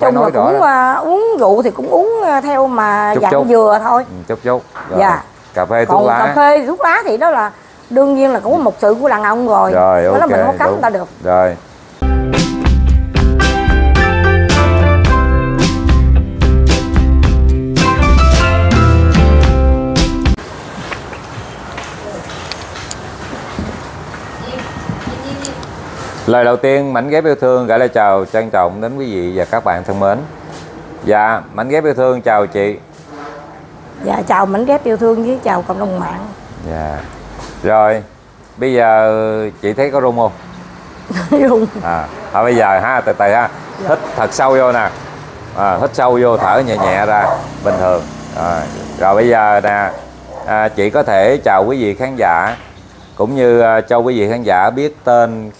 Chung là nói rõ cũng à, uống rượu thì cũng uống à, theo mà Chút dạng chút. dừa thôi. Ừ, chút chút. Rồi. Dạ. cà phê thuốc lá. cà phê thuốc lá thì đó là đương nhiên là cũng có một sự của đàn ông rồi. Rồi đó ok là mình không cấm ta được. Rồi Lời đầu tiên mảnh ghép yêu thương gửi lời chào trân trọng đến quý vị và các bạn thân mến. Dạ, mảnh ghép yêu thương chào chị. dạ chào mảnh ghép yêu thương với chào cộng đồng mạng Dạ. Rồi, bây giờ chị thấy có rung không? Rung. À, thôi bây giờ ha, từ từ ha. Hít thật sâu vô nè. À, hít sâu vô thở nhẹ nhẹ ra bình thường. À, rồi bây giờ nè, à, chị có thể chào quý vị khán giả cũng như à, cho quý vị khán giả biết tên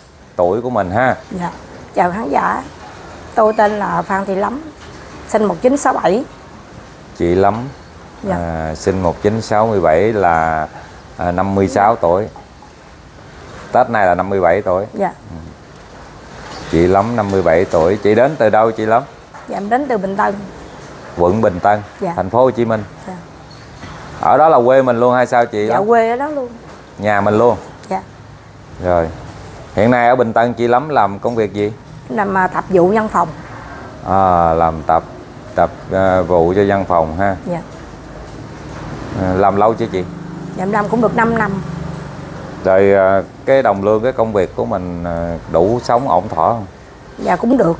tuổi của mình ha. dạ chào khán giả tôi tên là Phan Thị Lắm sinh 1967 Chị Lắm Dạ. à, sinh 1967 là à, 56 tuổi. Tết này là 57 tuổi. dạ Chị Lắm 57 tuổi. Chị đến từ đâu chị Lắm? dạ em đến từ Bình Tân Quận Bình Tân, Dạ. thành phố Hồ Chí Minh. dạ, Ở đó là quê mình luôn hay sao chị? dạ Lắm? quê ở đó luôn Nhà mình luôn. dạ Rồi. Hiện nay ở Bình Tân chị Lắm làm công việc gì? làm à, thập vụ văn phòng À, làm tập tập à, vụ cho văn phòng ha. dạ À, làm lâu chưa chị? dạ em làm cũng được 5 năm Rồi à, cái đồng lương cái công việc của mình à, đủ sống ổn thỏa không? dạ cũng được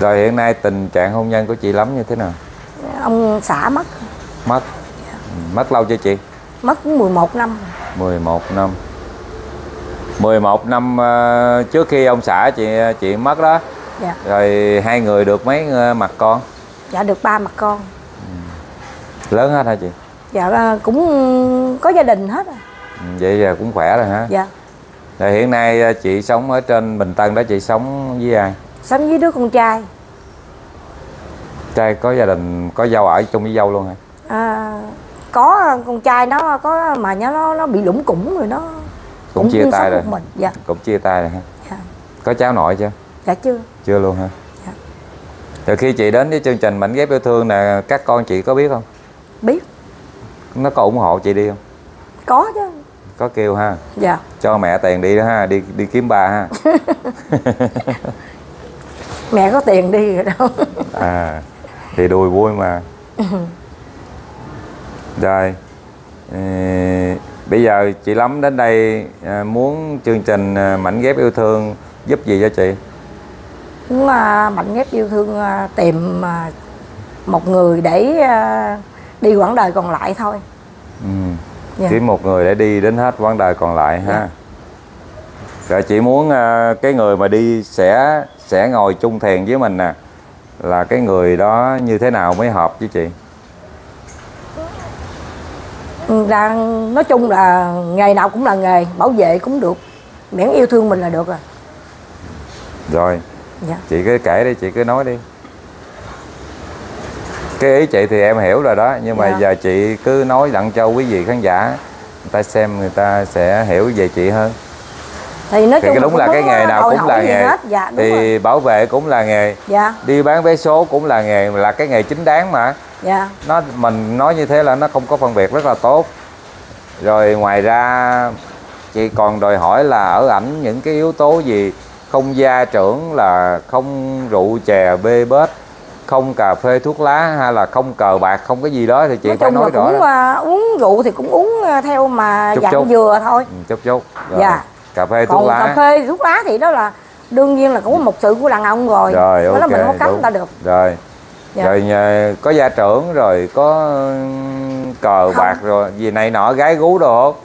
Rồi hiện nay tình trạng hôn nhân của chị Lắm như thế nào? ông xã mất Mất. Ừ, Mất lâu chưa chị? mất cũng 11 năm 11 năm. 11 năm ờ, trước khi ông xã chị chị mất đó. Dạ. Rồi hai người được mấy ờ, mặt con? Dạ được ba mặt con. Lớn hết hả chị? Dạ à, cũng có gia đình hết rồi Ừ, vậy giờ cũng khỏe rồi hả? Dạ. Rồi hiện nay ờ, chị sống ở trên Bình Tân đó chị sống với ai? Sống với đứa con trai. Trai có gia đình có dâu ở chung với dâu luôn hả? À, có con trai nó có mà nó nó, nó bị lủng củng rồi nó cũng chia tay rồi. mình. Dạ. Cũng chia tay rồi ha. Dạ, có cháu nội chưa? Dạ chưa. Chưa luôn hả Dạ. rồi khi chị đến với chương trình mảnh ghép yêu thương nè các con chị có biết không? Biết. Nó có ủng hộ chị đi không? Có chứ. Có kêu ha. Dạ. Cho mẹ tiền đi đó ha đi đi kiếm ba ha. Mẹ có tiền đi rồi đâu. À thì đùi vui mà rồi ờ, bây giờ chị lắm đến đây à, muốn chương trình à, mảnh ghép yêu thương giúp gì cho chị à, mạnh ghép yêu thương tìm một người để đi quãng đời còn lại thôi ừ. Dạ. kiếm một người để đi đến hết quãng đời còn lại ha Dạ. rồi chị muốn cái người mà đi sẽ sẽ ngồi chung thiền với mình nè là cái người đó như thế nào mới hợp với chị đang nói chung là nghề nào cũng là nghề bảo vệ cũng được. Miễn yêu thương mình là được rồi. Rồi. Dạ. Chị cứ kể đi chị cứ nói đi. Cái ý chị thì em hiểu rồi đó nhưng mà Dạ. giờ chị cứ nói đặng cho quý vị khán giả người ta xem người ta sẽ hiểu về chị hơn. Thì nói thì chung đúng là cái nghề nào cũng là nghề. hết. dạ thì rồi. bảo vệ cũng là nghề. Dạ. Đi bán vé số cũng là nghề là cái nghề chính đáng mà dạ. Nó mình nói như thế là nó không có phân biệt rất là tốt. Rồi ngoài ra chị còn đòi hỏi là ở ảnh những cái yếu tố gì? Không gia trưởng là không rượu chè bê bết không cà phê thuốc lá hay là không cờ bạc không cái gì đó thì chị nói phải nói rõ cũng đó. à, uống rượu thì cũng uống à, theo mà Chút dạng chút. dừa thôi. Ừ, chút chút. Rồi. Dạ. cà phê thuốc còn lá. cà phê thuốc lá thì đó là đương nhiên là cũng có một sự của đàn ông rồi. Rồi đó ok là mình không cấm ta được. Rồi Dạ. rồi nhờ- có gia trưởng rồi có cờ Không. bạc rồi gì này nọ gái gú đồ không?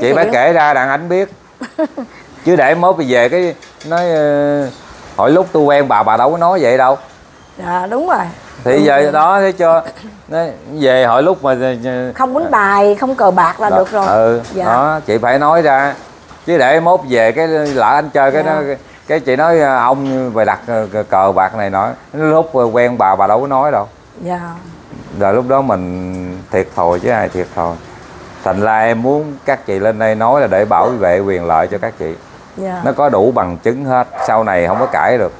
chị Cái phải kể ra đàn anh biết chứ để mốt bây về cái nói ờ, hỏi lúc tôi quen bà bà đâu có nói vậy đâu dạ đúng rồi thì Ừ. giờ đó thế cho nói, về hỏi lúc mà ờ, không đánh bài không cờ bạc là đó, được rồi ừ Dạ. đó chị phải nói ra chứ để mốt về cái lỡ anh chơi cái Dạ. nó cái chị nói ờ, ông về đặt ờ, cờ- bạc này nọ lúc quen bà bà đâu có nói đâu. Dạ. Rồi lúc đó mình thiệt thòi chứ ai thiệt thòi. Thành ra em muốn các chị lên đây nói là để bảo vệ quyền lợi cho các chị. Dạ. nó có đủ bằng chứng hết sau này không có cãi được.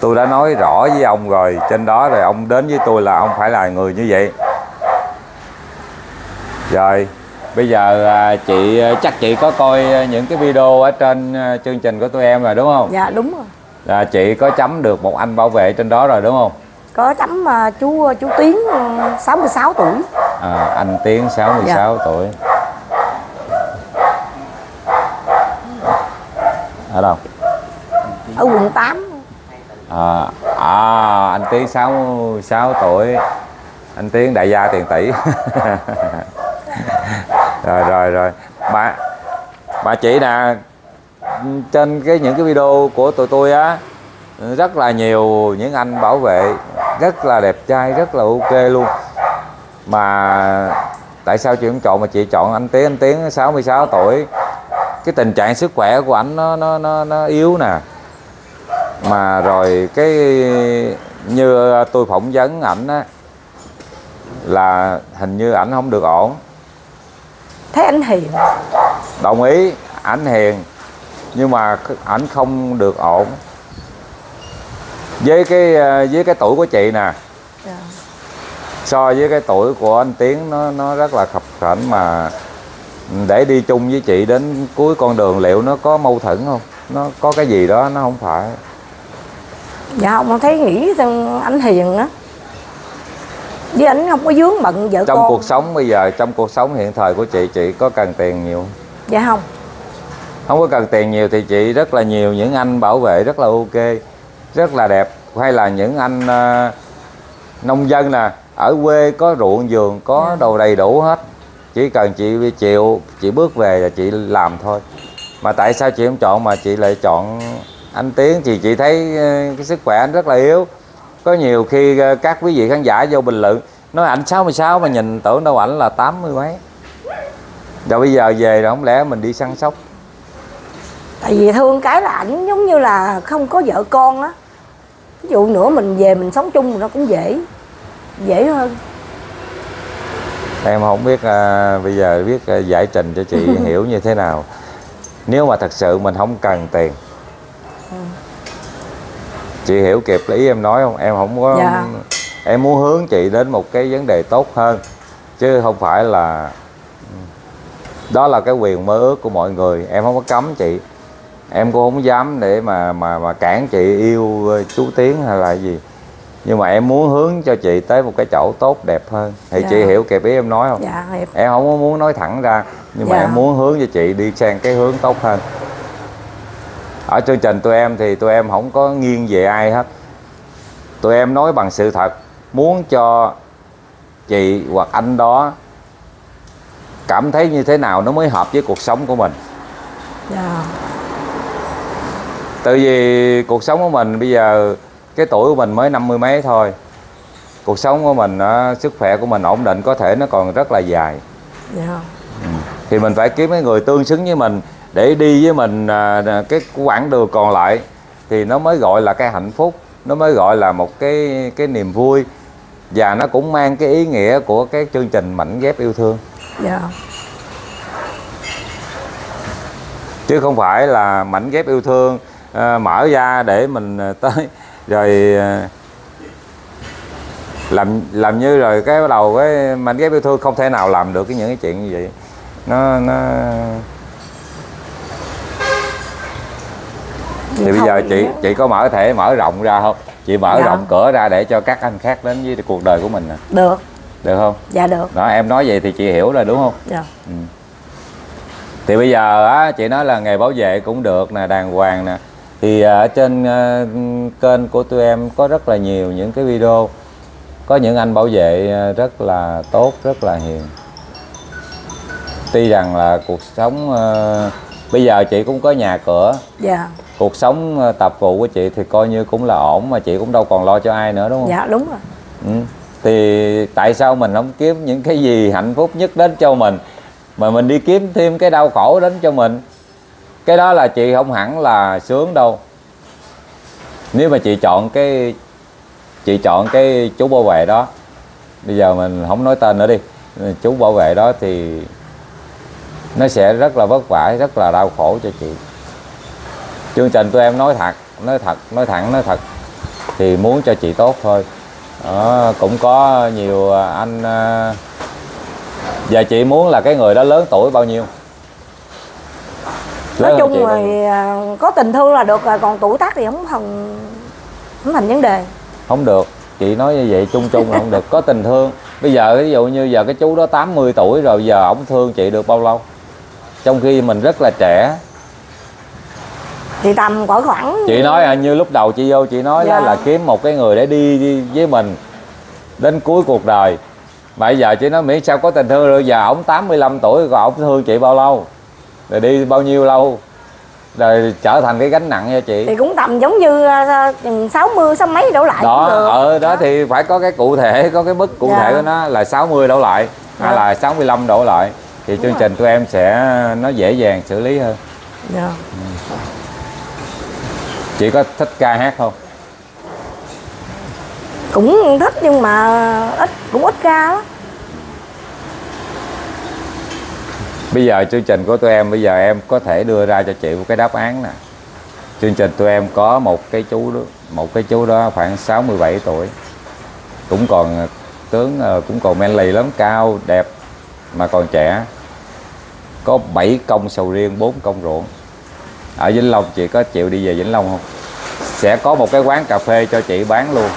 Tôi đã nói rõ với ông rồi trên đó rồi ông đến với tôi là ông phải là người như vậy. Rồi bây giờ à, chị chắc chị có coi những cái video ở trên à, chương trình của tụi em rồi đúng không? Dạ đúng rồi. Là chị có chấm được một anh bảo vệ trên đó rồi đúng không? Có chấm à, chú chú Tiến ừ, 66 tuổi. À, anh Tiến 66 tuổi. Ở đâu? Ở quận 8 à, à anh Tiến 66 tuổi. Anh Tiến đại gia tiền tỷ rồi rồi rồi. Bà bà chị nè, trên cái những cái video của tụi tôi á, rất là nhiều những anh bảo vệ, rất là đẹp trai, rất là ok luôn. Mà tại sao chị không chọn mà chị chọn anh Tiến? Anh Tiến 66 tuổi. Cái tình trạng sức khỏe của ảnh nó nó nó nó yếu nè. Mà rồi cái như tôi phỏng vấn ảnh á, là hình như ảnh không được ổn thấy anh hiền. Đồng ý ảnh hiền nhưng mà ảnh không được ổn. Với cái với cái tuổi của chị nè. Dạ. so với cái tuổi của anh Tiến nó nó rất là khập khểnh mà để đi chung với chị đến cuối con đường liệu nó có mâu thuẫn không? Nó có cái gì đó nó không phải. Dạ không thấy nghĩ rằng anh hiền á với ảnh không có dướng bận vợ trong con. cuộc sống bây giờ trong cuộc sống hiện thời của chị chị có cần tiền nhiều dạ không. Không có cần tiền nhiều thì chị rất là nhiều những anh bảo vệ rất là ok rất là đẹp. Hay là những anh uh, nông dân nè ở quê có ruộng vườn có đồ đầy đủ hết. Chỉ cần chị chịu chị bước về là chị làm thôi. Mà tại sao chị không chọn mà chị lại chọn anh Tiến? Thì chị thấy ờ, cái sức khỏe anh rất là yếu có nhiều khi ờ, các quý vị khán giả vô bình luận nói ảnh 66 mà nhìn tưởng đâu ảnh là 80 mấy. Rồi bây giờ về rồi không lẽ mình đi săn sóc? Tại vì thương cái là ảnh giống như là không có vợ con á. Ví dụ nữa mình về mình sống chung nó cũng dễ dễ hơn. Em không biết à, bây giờ biết à, giải trình cho chị hiểu như thế nào. Nếu mà thật sự mình không cần tiền chị hiểu kịp ý em nói không? Em không có Dạ. em muốn hướng chị đến một cái vấn đề tốt hơn. Chứ không phải là đó là cái quyền mơ ước của mọi người. Em không có cấm chị. Em cũng không dám để mà mà mà cản chị yêu ờ, chú Tiến hay là gì. Nhưng mà em muốn hướng cho chị tới một cái chỗ tốt đẹp hơn. Thì Dạ. chị hiểu kịp ý em nói không? Dạ em không có muốn nói thẳng ra nhưng mà Dạ. em muốn hướng cho chị đi sang cái hướng tốt hơn ở chương trình tụi em thì tụi em không có nghiêng về ai hết. Tụi em nói bằng sự thật muốn cho chị hoặc anh đó cảm thấy như thế nào nó mới hợp với cuộc sống của mình. Dạ. Tại vì cuộc sống của mình bây giờ cái tuổi của mình mới năm mươi mấy thôi. Cuộc sống của mình sức khỏe của mình ổn định có thể nó còn rất là dài. Dạ. Thì mình phải kiếm cái người tương xứng với mình để đi với mình à, cái quãng đường còn lại thì nó mới gọi là cái hạnh phúc nó mới gọi là một cái cái niềm vui và nó cũng mang cái ý nghĩa của cái chương trình mảnh ghép yêu thương. Dạ. Chứ không phải là mảnh ghép yêu thương à, mở ra để mình à, tới rồi à, làm làm như rồi cái bắt đầu cái mảnh ghép yêu thương không thể nào làm được cái những cái chuyện như vậy. Nó nó thì bây giờ chị chị có mở thể mở rộng ra không? Chị mở Dạ. rộng cửa ra để cho các anh khác đến với cuộc đời của mình nè. Được. Được không? Dạ được. Đó em nói vậy thì chị hiểu rồi đúng không? Dạ. Thì bây giờ á chị nói là nghề bảo vệ cũng được nè đàng hoàng nè. Thì à, ở trên ờ, kênh của tụi em có rất là nhiều những cái video. Có những anh bảo vệ ờ, rất là tốt rất là hiền. Tuy rằng là cuộc sống bây giờ chị cũng có nhà cửa. Dạ cuộc sống ờ, tập vụ của chị thì coi như cũng là ổn mà chị cũng đâu còn lo cho ai nữa đúng không? Dạ đúng rồi. Ừ. Thì tại sao mình không kiếm những cái gì hạnh phúc nhất đến cho mình mà mình đi kiếm thêm cái đau khổ đến cho mình? Cái đó là chị không hẳn là sướng đâu. Nếu mà chị chọn cái chị chọn cái chú bảo vệ đó bây giờ mình không nói tên nữa đi chú bảo vệ đó thì nó sẽ rất là vất vả rất là đau khổ cho chị chương trình tụi em nói thật nói thật nói thẳng nói thật. Thì muốn cho chị tốt thôi. Đó, cũng có nhiều anh à, giờ chị muốn là cái người đó lớn tuổi bao nhiêu? Nói Lớn chung bao nhiêu? à, có tình thương là được rồi còn tuổi tác thì không thành không thành vấn đề. Không được. Chị nói như vậy chung chung là không được. Có tình thương. Bây giờ ví dụ như giờ cái chú đó 80 tuổi rồi giờ ổng thương chị được bao lâu? Trong khi mình rất là trẻ thì tầm cỡ khoảng chị nói à, như lúc đầu chị vô chị nói đó Dạ. là kiếm một cái người để đi, đi với mình đến cuối cuộc đời mà bây giờ chị nói miễn sao có tình thương rồi giờ ổng 85 tuổi rồi ổng thương chị bao lâu rồi đi bao nhiêu lâu rồi trở thành cái gánh nặng cho chị thì cũng tầm giống như à, chừng 60 sáu mấy đổ lại đó cũng được. ở đó thì phải có cái cụ thể có cái mức cụ Dạ. thể của nó là 60 đổ lại hay Dạ. là 65 đổ lại thì chương rồi. trình tụi em sẽ nó dễ dàng xử lý hơn Dạ. Chị có thích ca hát không? Cũng thích nhưng mà ít cũng ít ca lắm. Bây giờ chương trình của tụi em bây giờ em có thể đưa ra cho chị một cái đáp án nè. Chương trình tụi em có một cái chú đó một cái chú đó khoảng 67 tuổi. Cũng còn tướng ờ, cũng còn men lì lắm cao đẹp mà còn trẻ. Có 7 công sầu riêng 4 công ruộng ở Vĩnh Long chị có chịu đi về Vĩnh Long không? Sẽ có một cái quán cà phê cho chị bán luôn.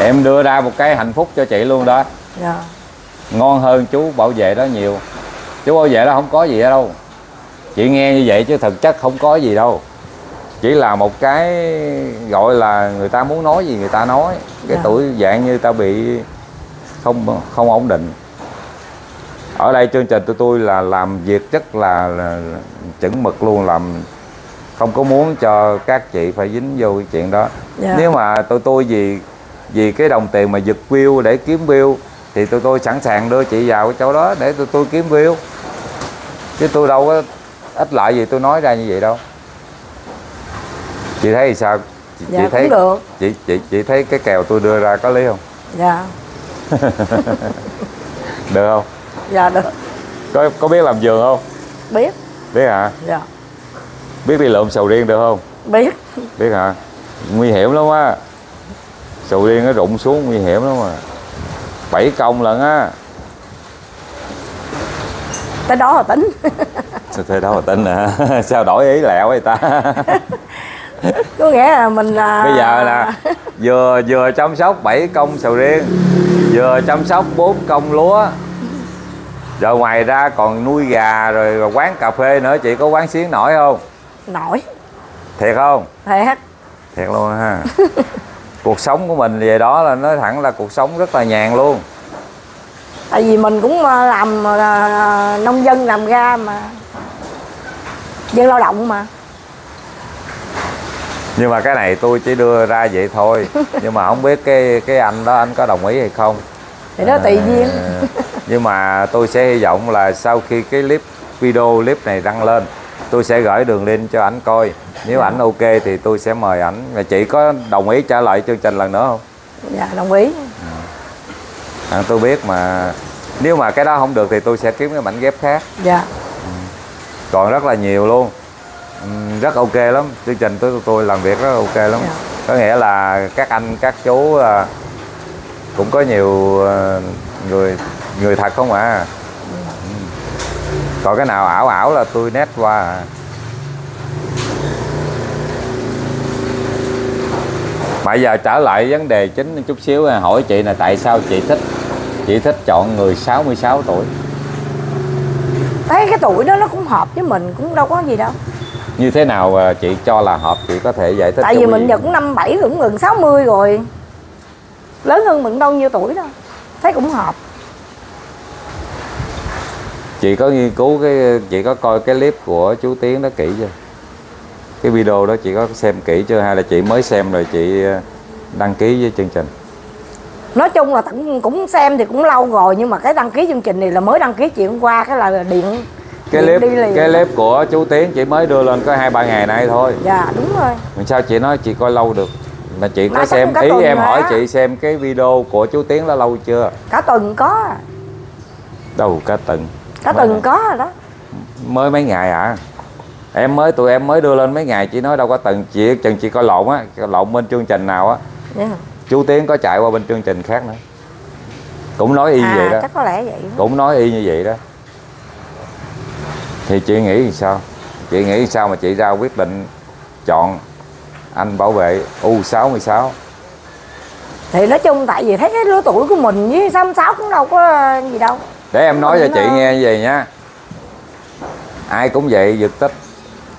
Em đưa ra một cái hạnh phúc cho chị luôn đó. Dạ. ngon hơn chú bảo vệ đó nhiều. Chú bảo vệ đó không có gì ở đâu. Chị nghe như vậy chứ thực chất không có gì đâu. Chỉ là một cái gọi là người ta muốn nói gì người ta nói. Cái Dạ. tuổi dạng như ta bị không không ổn định ở đây chương trình tụi tôi là làm việc rất là, là chuẩn mực luôn làm không có muốn cho các chị phải dính vô cái chuyện đó. Dạ. nếu mà tụi tôi vì vì cái đồng tiền mà giật view để kiếm view thì tụi tôi sẵn sàng đưa chị vào cái chỗ đó để tụi tôi kiếm view. Chứ tôi đâu có ích lợi gì tôi nói ra như vậy đâu. Chị thấy thì sao? Chị, dạ chị thấy được. chị chị chị thấy cái kèo tôi đưa ra có lý không? Dạ. Được không dạ được. Có có biết làm vườn không? Biết. Biết hả? Dạ. Biết đi lượm sầu riêng được không? Biết. Biết hả? Nguy hiểm lắm á. Sầu riêng nó rụng xuống nguy hiểm lắm mà bảy công lận á. Tới đó là tính sao thế đó mà tin hả sao đổi ý lẹo vậy ta? Có nghĩa là mình là bây giờ là vừa vừa chăm sóc bảy công sầu riêng vừa chăm sóc bốn công lúa rồi ngoài ra còn nuôi gà rồi, quán cà phê nữa. Chị có quán xiến nổi không? Nổi. Thiệt không? Thiệt. Thiệt luôn ha. Cuộc sống của mình về đó là nói thẳng là cuộc sống rất là nhàn luôn. Tại vì mình cũng ờ, làm ờ, nông dân làm ra mà. Dân lao động mà. Nhưng mà cái này tôi chỉ đưa ra vậy thôi. Nhưng mà không biết cái cái anh đó anh có đồng ý hay không? Thì đó tùy duyên. À, nhưng mà tôi sẽ hy vọng là sau khi cái clip video clip này đăng lên tôi sẽ gửi đường link cho ảnh coi. Nếu Dạ. ảnh ok thì tôi sẽ mời ảnh. Và chị có đồng ý trả lại chương trình lần nữa không? Dạ đồng ý. À, tôi biết mà. Nếu mà cái đó không được thì tôi sẽ kiếm cái mảnh ghép khác. Dạ. Còn rất là nhiều luôn. Ừm, rất ok lắm. Chương trình tôi tôi làm việc rất ok lắm. Dạ. có nghĩa là các anh các chú à, cũng có nhiều à, người người thật không à? Còn cái nào ảo ảo là tôi nét qua à. mà giờ trở lại vấn đề chính chút xíu hỏi chị là tại sao chị thích chị thích chọn người 66 tuổi? Thấy cái tuổi đó nó cũng hợp với mình cũng đâu có gì đâu. Như thế nào à, chị cho là hợp chị có thể giải thích tại vì mình giờ cũng năm bảy cũng gần 60 rồi. Lớn hơn mình đâu nhiêu tuổi đâu. Thấy cũng hợp chị có nghiên cứu cái chị có coi cái clip của chú Tiến đó kỹ chưa? Cái video đó chị có xem kỹ chưa? Hay là chị mới xem rồi chị ờ, đăng ký với chương trình? Nói chung là cũng cũng xem thì cũng lâu rồi nhưng mà cái đăng ký chương trình này là mới đăng ký chuyện qua cái là điện cái điện clip liền. cái clip của chú Tiến chị mới đưa lên có hai ba ngày nay thôi. Dạ đúng rồi. Mà sao chị nói chị coi lâu được? Mà chị có Mà chắc xem cả ý tuần em hỏi chị xem cái video của chú Tiến đó lâu chưa? Cả tuần có à. đâu có từng có Mới từng có rồi đó. Mới mấy ngày à? Em mới tụi em mới đưa lên mấy ngày chị nói đâu có từng chị chừng chị coi lộn á coi lộn bên chương trình nào á. Dạ. chú tiến có chạy qua bên chương trình khác nữa. Cũng nói y như vậy à đó. chắc có lẽ vậy đó. cũng nói y như vậy đó. Thì chị nghĩ sao? Chị nghĩ sao mà chị ra quyết định chọn anh bảo vệ U66 thì nói chung tại vì thấy cái lứa tuổi của mình với 66 cũng đâu có gì đâu để em nói cho chị nghe như vậy nha ai cũng vậy giật tích.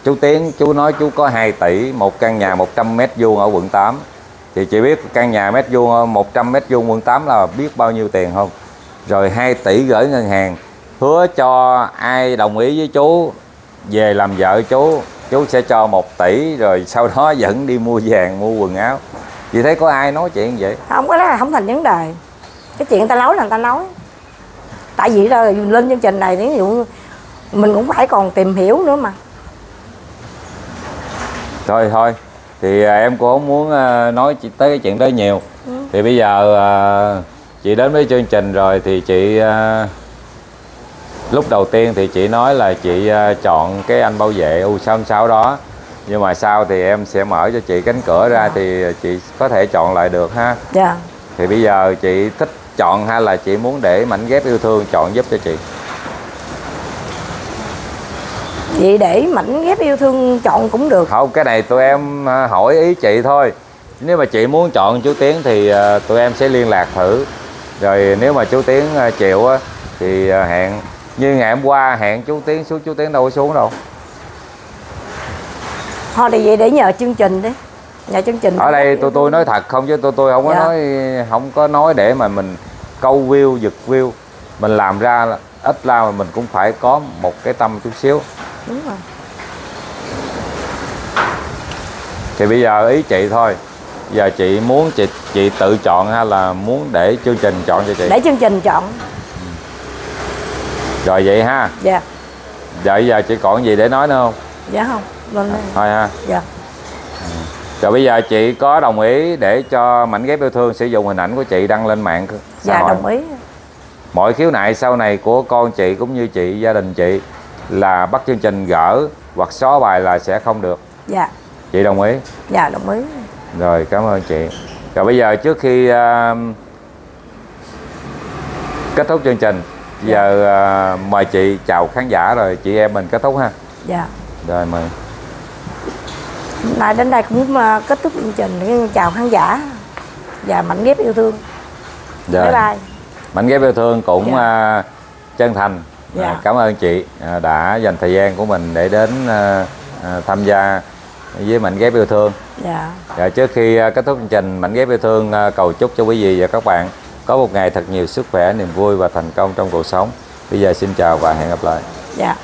Chú tiến chú nói chú có 2 tỷ một căn nhà 100 mét vuông ở quận 8 thì chị biết căn nhà mét vuông 100 mét vuông quận 8 là biết bao nhiêu tiền không? Rồi 2 tỷ gửi ngân hàng hứa cho ai đồng ý với chú về làm vợ chú chú sẽ cho 1 tỷ rồi sau đó dẫn đi mua vàng mua quần áo. Chị thấy có ai nói chuyện vậy? Không có đó là không thành vấn đề. Cái chuyện người ta nói là người ta nói tại vì là lên chương trình này ví dụ mình cũng phải còn tìm hiểu nữa mà. Thôi thôi. Thì à, em cũng không muốn à, nói chị tới cái chuyện đó nhiều. Ừ. thì bây giờ à, chị đến với chương trình rồi thì chị à, lúc đầu tiên thì chị nói là chị à, chọn cái anh bảo vệ U66 đó. Nhưng mà sau thì em sẽ mở cho chị cánh cửa ra thì chị có thể chọn lại được ha. Dạ. Thì bây giờ chị thích chọn hay là chị muốn để mảnh ghép yêu thương chọn giúp cho chị? Vậy để mảnh ghép yêu thương chọn cũng được. Không cái này tụi em à, hỏi ý chị thôi. Nếu mà chị muốn chọn chú tiến thì à, tụi em sẽ liên lạc thử. Rồi nếu mà chú tiến à, chịu á thì hẹn. Như ngày hôm qua hẹn chú tiến xuống chú tiến đâu có xuống đâu. Thôi thì vậy để nhờ chương trình đi nhờ chương trình ở đây tôi tôi nói thật không chứ tôi tôi không có Dạ. nói không có nói để mà mình câu view giật view. Mình làm ra là ít ra mà mình cũng phải có một cái tâm chút xíu. Đúng rồi. Thì bây giờ ý chị thôi. Giờ chị muốn chị chị tự chọn hay là muốn để chương trình chọn cho chị? Để chương trình chọn. Rồi vậy ha. Dạ. Giờ giờ chị còn gì để nói nữa không? dạ không lên đây Thôi ha. dạ Rồi bây giờ chị có đồng ý để cho mảnh ghép yêu thương sử dụng hình ảnh của chị đăng lên mạng xã dạ hội. đồng ý Mọi khiếu nại sau này của con chị cũng như chị, gia đình chị là bắt chương trình gỡ hoặc xóa bài là sẽ không được. dạ Chị đồng ý? dạ đồng ý Rồi cảm ơn chị. Rồi bây giờ trước khi à, kết thúc chương trình, giờ à, mời chị chào khán giả rồi chị em mình kết thúc ha. dạ Rồi mời. Nay đến đây cũng à, kết thúc chương trình chào khán giả và mảnh ghép yêu thương Rồi. bye bye Mảnh ghép yêu thương cũng Dạ. à, chân thành Dạ. à, cảm ơn chị à, đã dành thời gian của mình để đến tham gia với mảnh ghép yêu thương. dạ Và trước khi kết thúc chương trình mảnh ghép yêu thương cầu chúc cho quý vị và các bạn có một ngày thật nhiều sức khỏe, niềm vui và thành công trong cuộc sống. Bây giờ xin chào và hẹn gặp lại. dạ